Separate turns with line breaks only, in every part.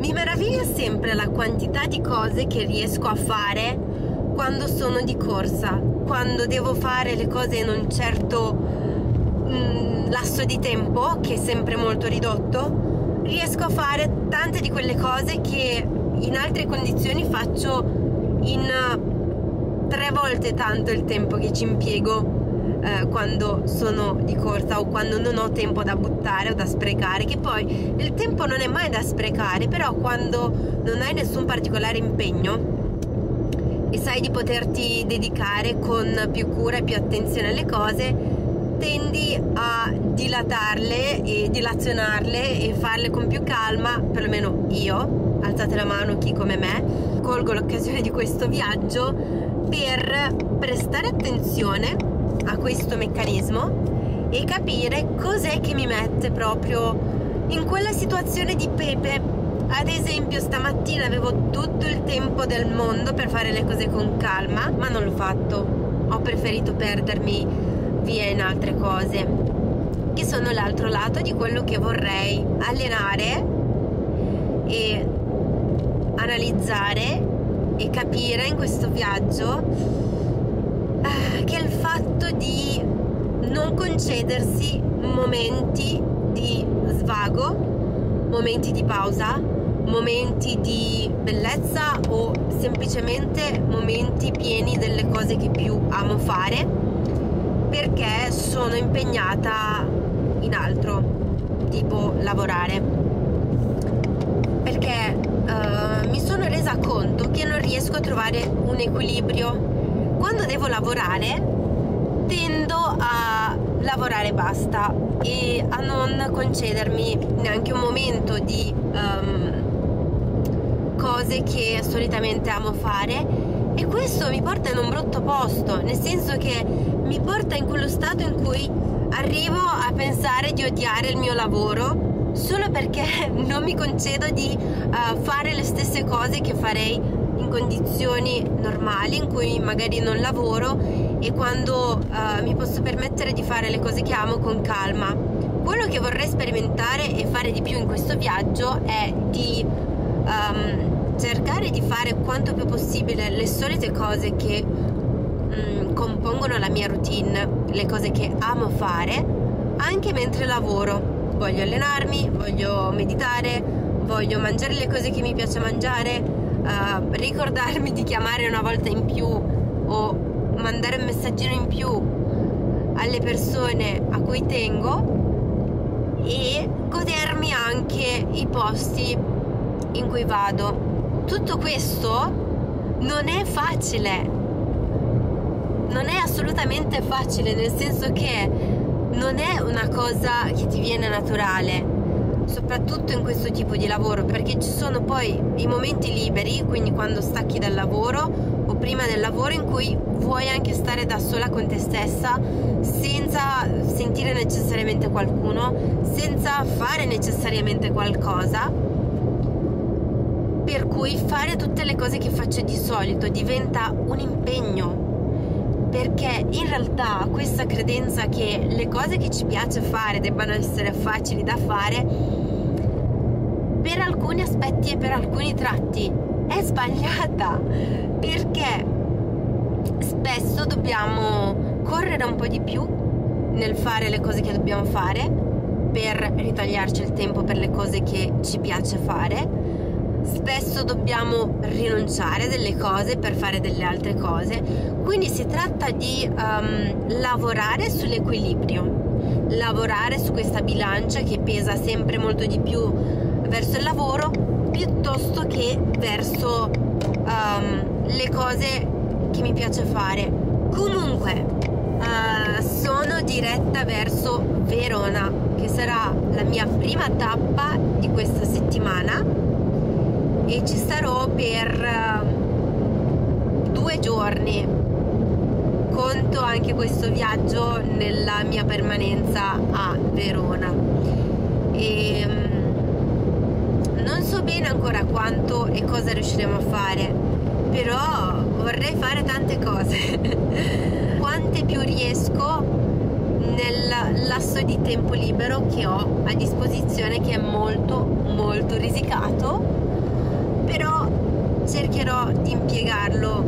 Mi meraviglia sempre la quantità di cose che riesco a fare quando sono di corsa, quando devo fare le cose in un certo mm, lasso di tempo, che è sempre molto ridotto, riesco a fare tante di quelle cose che in altre condizioni faccio in tre volte tanto il tempo che ci impiego eh, quando sono di corsa o quando non ho tempo da buttare o da sprecare, che poi il tempo non è mai da sprecare, però quando non hai nessun particolare impegno e sai di poterti dedicare con più cura e più attenzione alle cose, tendi a dilatarle e dilazionarle e farle con più calma, perlomeno io, alzate la mano chi come me, colgo l'occasione di questo viaggio per prestare attenzione a questo meccanismo e capire cos'è che mi mette proprio in quella situazione di pepe. Ad esempio stamattina avevo tutto il tempo del mondo per fare le cose con calma, ma non l'ho fatto. Ho preferito perdermi via in altre cose, che sono l'altro lato di quello che vorrei allenare e analizzare e capire in questo viaggio eh, che è il fatto di non concedersi momenti di svago, momenti di pausa, momenti di bellezza o semplicemente momenti pieni delle cose che più amo fare perché sono impegnata in altro, tipo lavorare. Perché uh, mi sono resa conto che non riesco a trovare un equilibrio quando devo lavorare tendo a lavorare basta. E a non concedermi neanche un momento di um, cose che solitamente amo fare. E questo mi porta in un brutto posto, nel senso che mi porta in quello stato in cui arrivo a pensare di odiare il mio lavoro solo perché non mi concedo di uh, fare le stesse cose che farei in condizioni normali in cui magari non lavoro e quando uh, mi posso permettere di fare le cose che amo con calma. Quello che vorrei sperimentare e fare di più in questo viaggio è di um, cercare di fare quanto più possibile le solite cose che um, compongono la mia routine, le cose che amo fare, anche mentre lavoro. Voglio allenarmi, voglio meditare, voglio mangiare le cose che mi piace mangiare, uh, ricordarmi di chiamare una volta in più o mandare un messaggino in più alle persone a cui tengo e godermi anche i posti in cui vado. Tutto questo non è facile, non è assolutamente facile, nel senso che non è una cosa che ti viene naturale soprattutto in questo tipo di lavoro perché ci sono poi i momenti liberi, quindi quando stacchi dal lavoro prima del lavoro in cui vuoi anche stare da sola con te stessa senza sentire necessariamente qualcuno, senza fare necessariamente qualcosa. Per cui fare tutte le cose che faccio di solito diventa un impegno perché in realtà questa credenza che le cose che ci piace fare debbano essere facili da fare per alcuni aspetti e per alcuni tratti è sbagliata perché spesso dobbiamo correre un po' di più nel fare le cose che dobbiamo fare per ritagliarci il tempo per le cose che ci piace fare. Spesso dobbiamo rinunciare delle cose per fare delle altre cose, quindi si tratta di um, lavorare sull'equilibrio, lavorare su questa bilancia che pesa sempre molto di più verso il lavoro piuttosto che verso um, le cose che mi piace fare. Comunque, uh, sono diretta verso Verona, che sarà la mia prima tappa di questa settimana. E ci starò per uh, due giorni. Conto anche questo viaggio nella mia permanenza a Verona. E um, non so bene ancora quanto e cosa riusciremo a fare però vorrei fare tante cose quante più riesco nel lasso di tempo libero che ho a disposizione che è molto molto risicato però cercherò di impiegarlo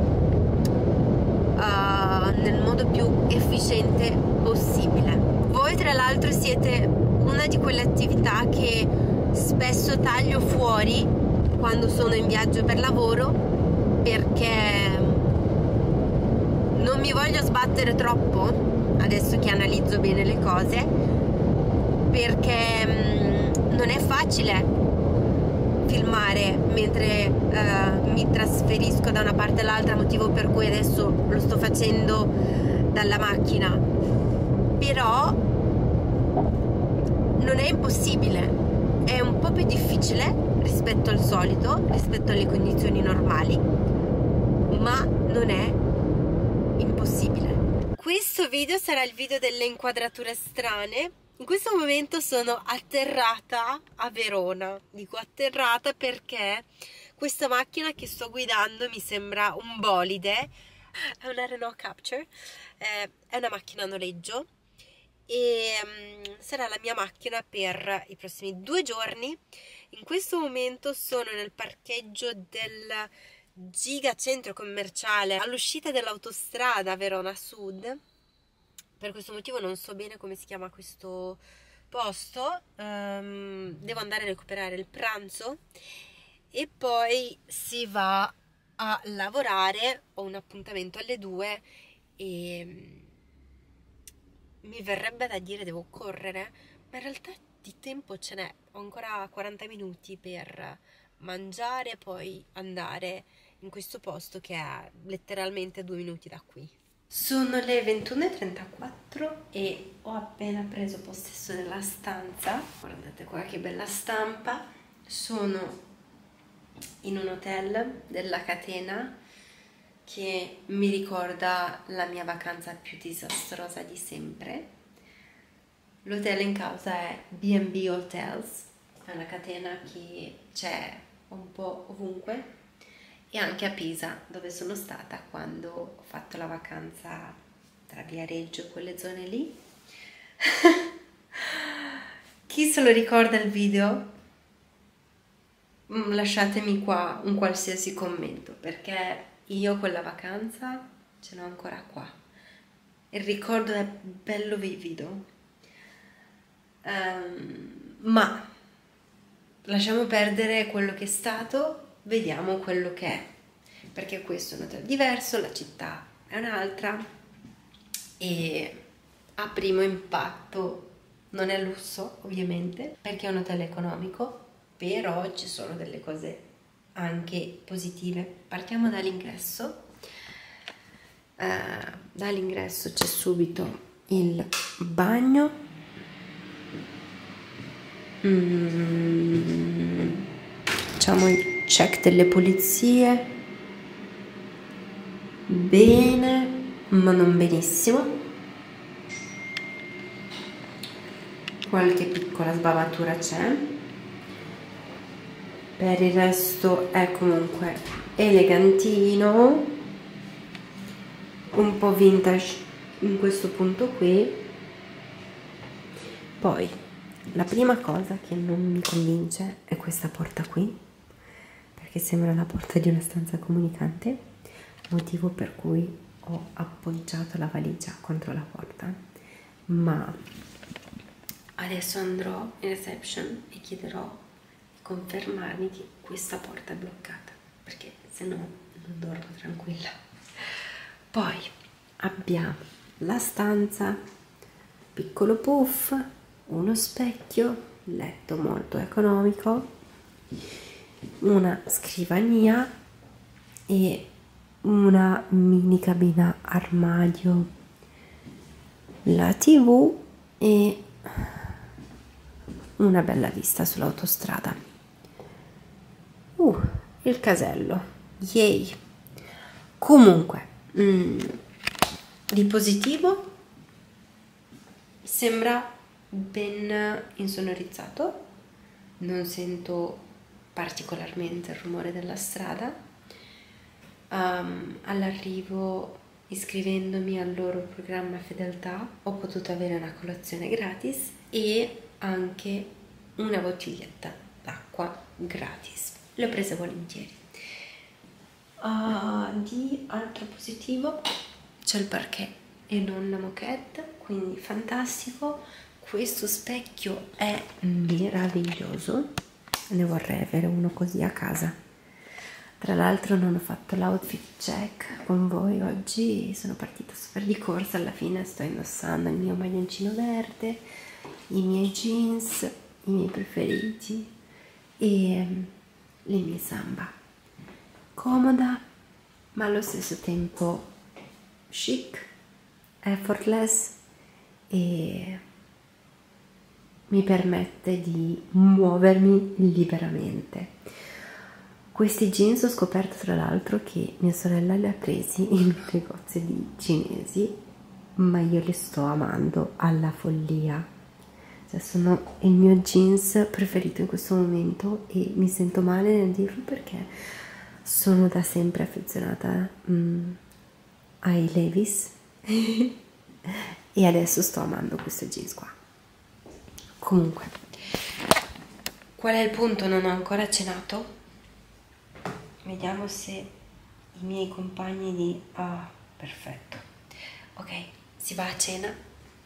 uh, nel modo più efficiente possibile. Voi tra l'altro siete una di quelle attività che spesso taglio fuori quando sono in viaggio per lavoro perché non mi voglio sbattere troppo adesso che analizzo bene le cose perché mh, non è facile filmare mentre uh, mi trasferisco da una parte all'altra motivo per cui adesso lo sto facendo dalla macchina. Però non è impossibile è un po' più difficile rispetto al solito rispetto alle condizioni normali ma non è impossibile questo video sarà il video delle inquadrature strane. In questo momento sono atterrata a Verona. Dico atterrata perché questa macchina che sto guidando mi sembra un bolide. È una Renault Capture, eh, è una macchina a noleggio e um, sarà la mia macchina per i prossimi due giorni. In questo momento sono nel parcheggio del giga centro commerciale all'uscita dell'autostrada Verona Sud. Per questo motivo non so bene come si chiama questo posto. Um, devo andare a recuperare il pranzo e poi si va a lavorare. Ho un appuntamento alle 2 e mi verrebbe da dire devo correre, ma in realtà di tempo ce n'è. Ho ancora 40 minuti per mangiare e poi andare in questo posto che è letteralmente due minuti da qui. Sono le 21.34 e ho appena preso possesso della stanza. Guardate qua che bella stampa. Sono in un hotel della catena che mi ricorda la mia vacanza più disastrosa di sempre. L'hotel in causa è B&B Hotels, è una catena che c'è un po' ovunque e anche a Pisa dove sono stata quando ho fatto la vacanza tra Viareggio e quelle zone lì. Chi se lo ricorda il video mm, lasciatemi qua un qualsiasi commento perché io quella vacanza ce l'ho ancora qua. Il ricordo è bello vivido. Um, ma lasciamo perdere quello che è stato vediamo quello che è, perché questo è un hotel diverso, la città è un'altra e a primo impatto non è lusso ovviamente perché è un hotel economico, però ci sono delle cose anche positive. Partiamo dall'ingresso. Uh, dall'ingresso c'è subito il bagno. Mm, facciamo il check delle pulizie bene ma non benissimo qualche piccola sbavatura c'è per il resto è comunque elegantino un po' vintage in questo punto qui poi la prima cosa che non mi convince è questa porta qui che sembra la porta di una stanza comunicante, motivo per cui ho appoggiato la valigia contro la porta. Ma adesso andrò in reception e chiederò confermarmi che questa porta è bloccata, perché se no non dormo tranquilla. Poi abbiamo la stanza, piccolo puff, uno specchio, letto molto economico una scrivania e una mini cabina armadio, la tv e una bella vista sull'autostrada. Uh, il casello, yay! Comunque, mm, di positivo sembra ben insonorizzato, non sento particolarmente il rumore della strada. Um, all'arrivo, iscrivendomi al loro programma Fedeltà, ho potuto avere una colazione gratis e anche una bottiglietta d'acqua gratis. Le ho prese volentieri. Uh, di altro positivo? C'è il parquet e non la moquette quindi fantastico. Questo specchio è meraviglioso. Ne vorrei avere uno così a casa. Tra l'altro non ho fatto l'outfit check con voi oggi. Sono partita super di corsa. Alla fine sto indossando il mio maglioncino verde i miei jeans i miei preferiti. E le mie samba comoda ma allo stesso tempo chic effortless e mi permette di muovermi liberamente. Questi jeans ho scoperto tra l'altro che mia sorella li ha presi in un negozio di cinesi, ma io li sto amando alla follia. Cioè sono il mio jeans preferito in questo momento e mi sento male nel dirlo perché sono da sempre affezionata mm, ai Levis e adesso sto amando questo jeans qua. Comunque. Qual è il punto? Non ho ancora cenato. Vediamo se i miei compagni di ah perfetto. Ok si va a cena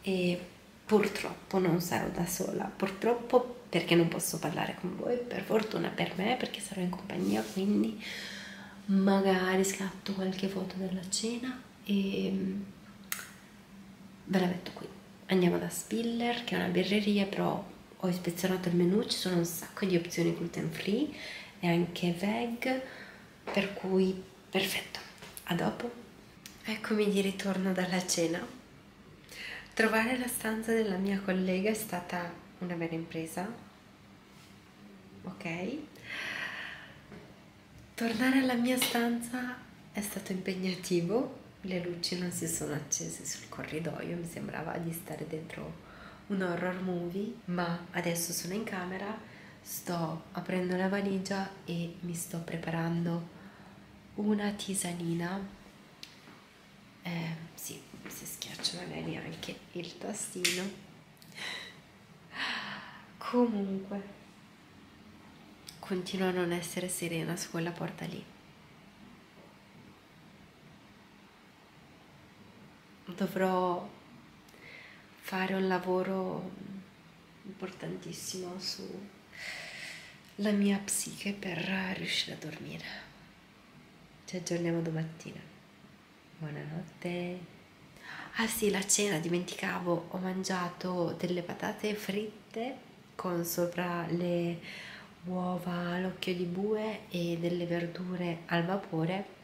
e purtroppo non sarò da sola. Purtroppo perché non posso parlare con voi per fortuna per me perché sarò in compagnia quindi magari scatto qualche foto della cena e mm, ve la metto qui. Andiamo da Spiller che è una birreria però ho ispezionato il menu ci sono un sacco di opzioni gluten free e anche veg per cui perfetto. A dopo. Eccomi di ritorno dalla cena trovare la stanza della mia collega è stata una vera impresa. Ok. Tornare alla mia stanza è stato impegnativo. Le luci non si sono accese sul corridoio, mi sembrava di stare dentro un horror movie, ma adesso sono in camera, sto aprendo la valigia e mi sto preparando una tisanina. Eh, sì, si schiaccia magari anche il tastino. Comunque, continuo a non essere serena su quella porta lì. dovrò fare un lavoro importantissimo sulla mia psiche per riuscire a dormire. Ci aggiorniamo domattina. Buonanotte. Ah sì, la cena, dimenticavo, ho mangiato delle patate fritte con sopra le uova all'occhio di bue e delle verdure al vapore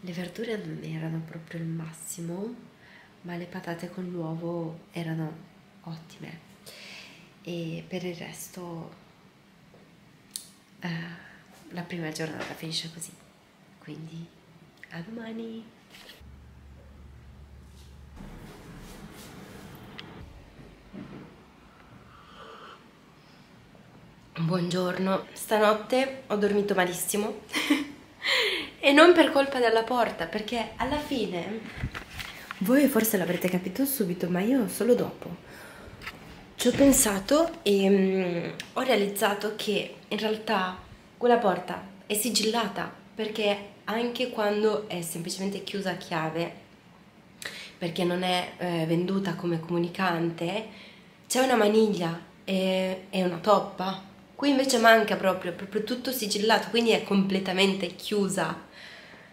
le verdure non erano proprio il massimo, ma le patate con l'uovo erano ottime. E per il resto eh, la prima giornata finisce così. Quindi a domani! Buongiorno, stanotte ho dormito malissimo E non per colpa della porta, perché alla fine, voi forse l'avrete capito subito, ma io solo dopo. Ci ho pensato e um, ho realizzato che in realtà quella porta è sigillata, perché anche quando è semplicemente chiusa a chiave, perché non è eh, venduta come comunicante, c'è una maniglia e, e una toppa. Qui invece manca proprio, proprio tutto sigillato, quindi è completamente chiusa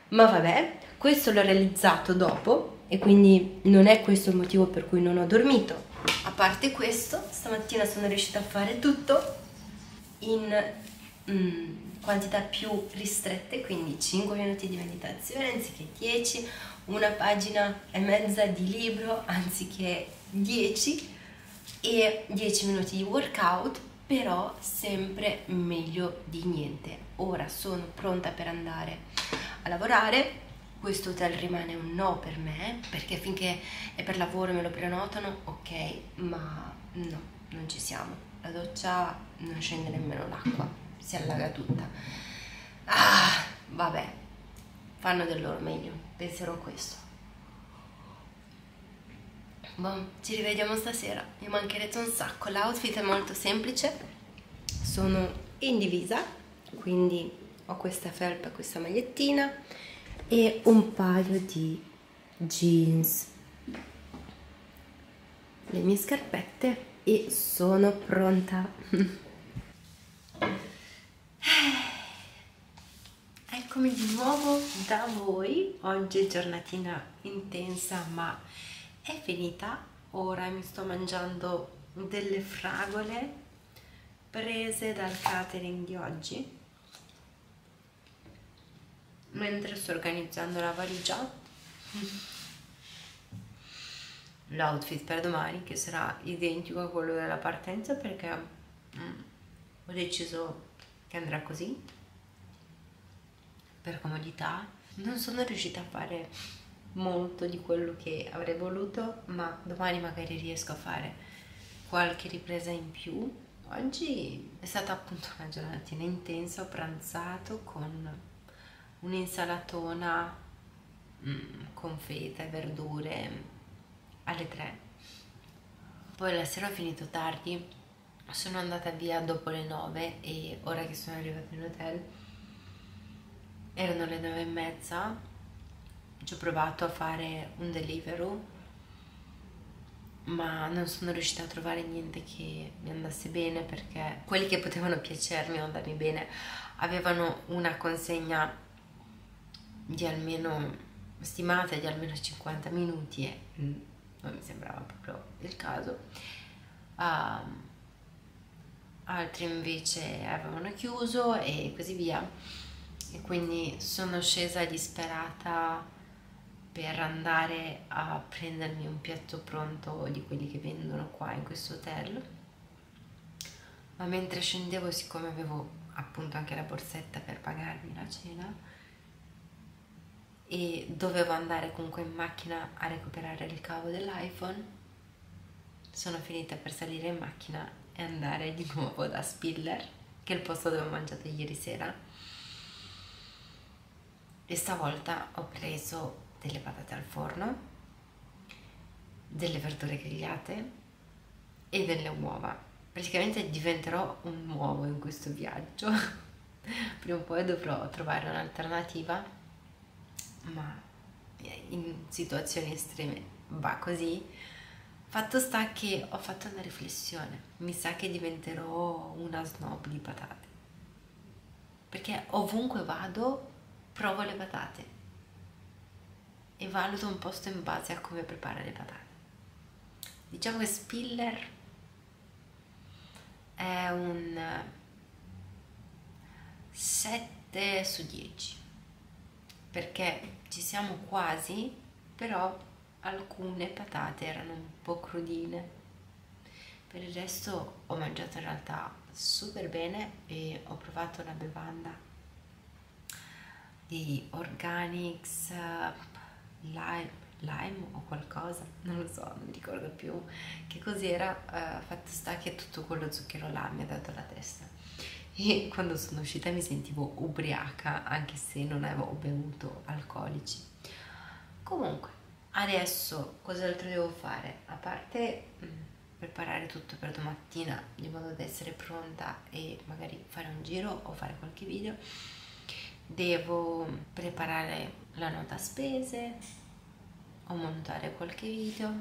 ma vabbè, questo l'ho realizzato dopo e quindi non è questo il motivo per cui non ho dormito. A parte questo, stamattina sono riuscita a fare tutto in mm, quantità più ristrette, quindi 5 minuti di meditazione anziché 10, una pagina e mezza di libro anziché 10 e 10 minuti di workout, però sempre meglio di niente. Ora sono pronta per andare a lavorare. Questo hotel rimane un no per me perché finché è per lavoro me lo prenotano ok ma no non ci siamo. La doccia non scende nemmeno l'acqua si allaga tutta. Ah vabbè fanno del loro meglio penserò a questo Boh, ci rivediamo stasera, mi mancherete un sacco. L'outfit è molto semplice, sono in divisa quindi ho questa felpa, questa magliettina e un paio di jeans. Le mie scarpette e sono pronta. Eccomi di nuovo da voi. Oggi è giornatina intensa ma è finita. Ora mi sto mangiando delle fragole prese dal catering di oggi. Mentre sto organizzando la valigia. L'outfit per domani che sarà identico a quello della partenza perché mm, ho deciso che andrà così. Per comodità. Non sono riuscita a fare molto di quello che avrei voluto ma domani magari riesco a fare qualche ripresa in più. Oggi è stata appunto una giornatina intensa ho pranzato con un'insalatona mm, con feta e verdure alle 3 poi la sera ho finito tardi sono andata via dopo le 9 e ora che sono arrivata in hotel erano le 9 e mezza ci ho provato a fare un delivery ma non sono riuscita a trovare niente che mi andasse bene perché quelli che potevano piacermi o andarmi bene avevano una consegna di almeno stimata di almeno 50 minuti e mm, non mi sembrava proprio il caso. Um, altri invece avevano chiuso e così via. E quindi sono scesa disperata per andare a prendermi un piatto pronto di quelli che vendono qua in questo hotel. Ma mentre scendevo siccome avevo appunto anche la borsetta per pagarmi la cena e dovevo andare comunque in macchina a recuperare il cavo dell'iPhone sono finita per salire in macchina e andare di nuovo da Spiller che è il posto dove ho mangiato ieri sera. E stavolta ho preso delle patate al forno delle verdure grigliate e delle uova praticamente diventerò un uovo in questo viaggio prima o poi dovrò trovare un'alternativa ma in situazioni estreme va così. Fatto sta che ho fatto una riflessione, mi sa che diventerò una snob di patate. Perché ovunque vado provo le patate e valuto un posto in base a come prepara le patate. Diciamo che Spiller è un 7 su 10 perché ci siamo quasi, però alcune patate erano un po' crudine. Per il resto ho mangiato in realtà super bene e ho provato una bevanda di Organics lime, lime o qualcosa, non lo so, non mi ricordo più che cos'era, uh, fatto sta che tutto quello zucchero là mi ha dato la testa. E quando sono uscita mi sentivo ubriaca anche se non avevo bevuto alcolici. Comunque adesso cos'altro devo fare? A parte mm, preparare tutto per domattina di modo da essere pronta e magari fare un giro o fare qualche video devo preparare la nota spese o montare qualche video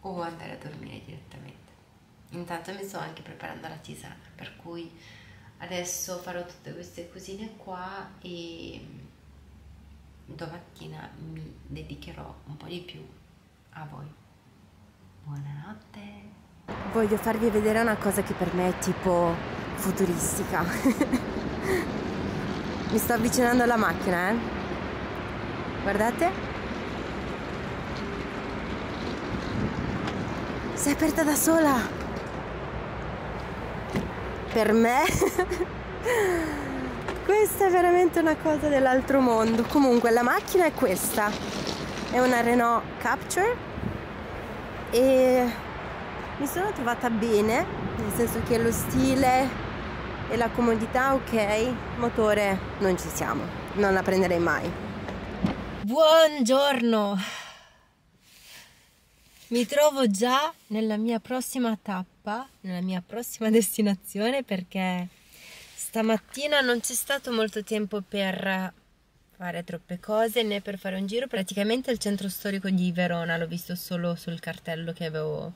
o andare a dormire direttamente. Intanto mi sto anche preparando la tisana per cui adesso farò tutte queste cosine qua e domattina mi dedicherò un po' di più a voi. Buonanotte. Voglio farvi vedere una cosa che per me è tipo futuristica mi sto avvicinando alla macchina eh. Guardate. Si è aperta da sola. Per me? Questa è veramente una cosa dell'altro mondo. Comunque la macchina è questa. È una Renault Capture. E mi sono trovata bene nel senso che lo stile e la comodità ok motore non ci siamo non la prenderei mai buongiorno mi trovo già nella mia prossima tappa, nella mia prossima destinazione perché stamattina non c'è stato molto tempo per fare troppe cose né per fare un giro. Praticamente il centro storico di Verona l'ho visto solo sul cartello che avevo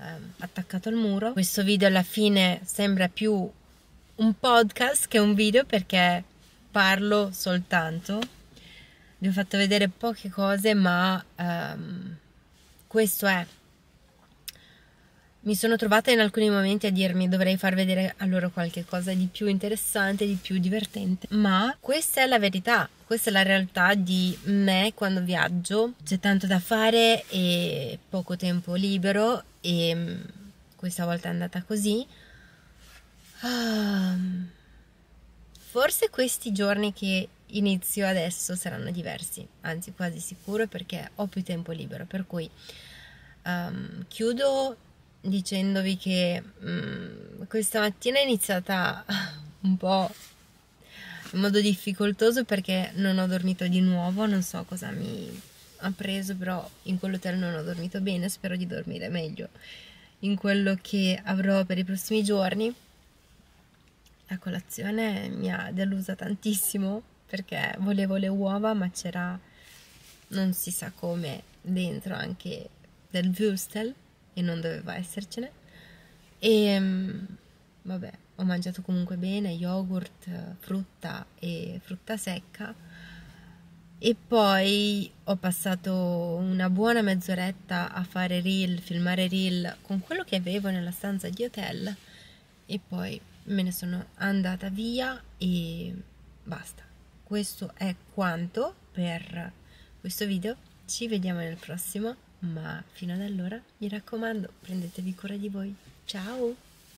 eh, attaccato al muro. Questo video alla fine sembra più un podcast che un video perché parlo soltanto. Vi ho fatto vedere poche cose, ma um, questo è mi sono trovata in alcuni momenti a dirmi dovrei far vedere a loro qualche cosa di più interessante, di più divertente, ma questa è la verità, questa è la realtà di me quando viaggio, c'è tanto da fare e poco tempo libero e mm, questa volta è andata così. Um, forse questi giorni che inizio adesso saranno diversi, anzi quasi sicuro perché ho più tempo libero, per cui um, chiudo dicendovi che um, questa mattina è iniziata un po' in modo difficoltoso perché non ho dormito di nuovo, non so cosa mi ha preso, però in quell'hotel non ho dormito bene, spero di dormire meglio in quello che avrò per i prossimi giorni. La colazione mi ha delusa tantissimo perché volevo le uova, ma c'era non si sa come dentro anche del würstel e non doveva essercene. E mm, vabbè, ho mangiato comunque bene, yogurt, frutta e frutta secca. E poi ho passato una buona mezz'oretta a fare reel, filmare reel con quello che avevo nella stanza di hotel e poi me ne sono andata via e basta. Questo è quanto per questo video. Ci vediamo nel prossimo ma fino ad allora mi raccomando prendetevi cura di voi ciao